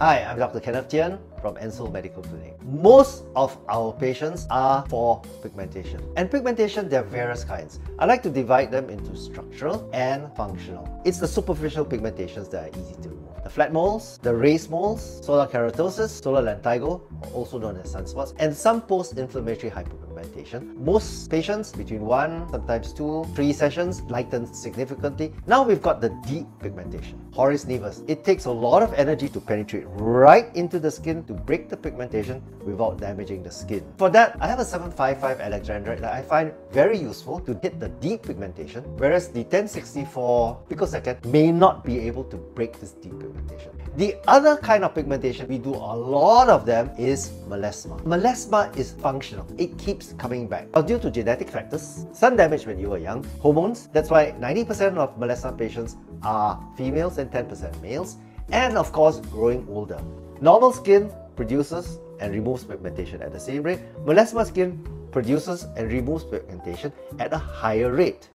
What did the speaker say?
Hi, I'm Dr. Kenneth Thean from Ensoul Medical Clinic. Most of our patients are for pigmentation. And pigmentation, there are various kinds. I like to divide them into structural and functional. It's the superficial pigmentations that are easy to remove. The flat moles, the raised moles, solar keratosis, solar lentigo, also known as sunspots, and some post-inflammatory hyperpigmentation. Most patients between one, sometimes two, three sessions lighten significantly. Now we've got the deep pigmentation. Hori's nevus. It takes a lot of energy to penetrate right into the skin to break the pigmentation without damaging the skin. For that, I have a 755 Alexandrite that I find very useful to hit the deep pigmentation, whereas the 1064 picosecond may not be able to break this deep pigmentation. The other kind of pigmentation, we do a lot of them, is melasma. Melasma is functional. It keeps coming back. Now, due to genetic factors, sun damage when you were young, hormones, that's why 90% of melasma patients are females and 10% males, and of course, growing older. Normal skin produces and removes pigmentation at the same rate. Melasma skin produces and removes pigmentation at a higher rate.